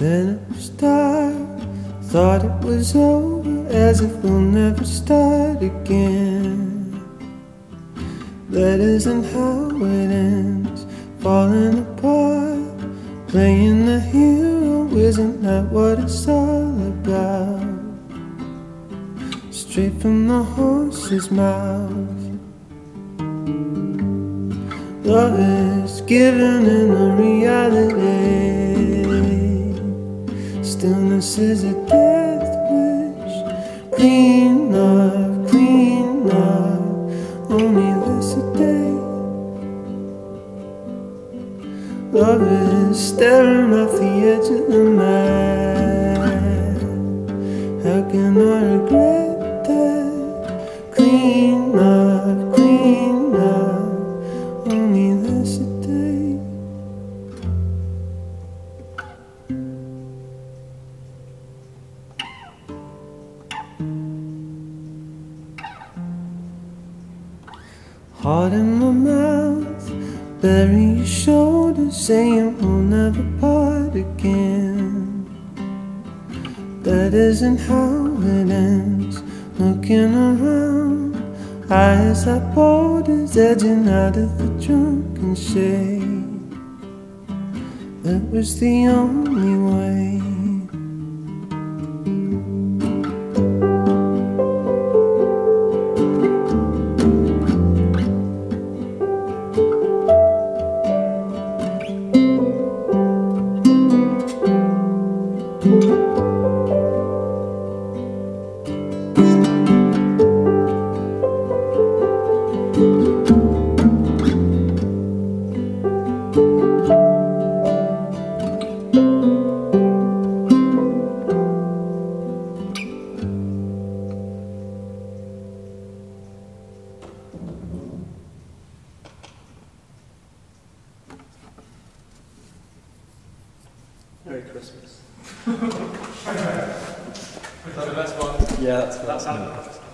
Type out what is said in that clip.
Then it dark, thought it was over, as if we'll never start again. That isn't how it ends, falling apart, playing the hero, isn't that what it's all about? Straight from the horse's mouth. Love is given in a reality. Stillness is a death wish. Clean love, clean love, only this a day. Love is staring off the edge of the map. How can I regret Heart in my mouth, bury your shoulders, saying we'll never part again. That isn't how it ends. Looking around, eyes like borders edging out of the drunken shade. That was the only way. Merry Christmas. That the best one? Yeah, that's That sounded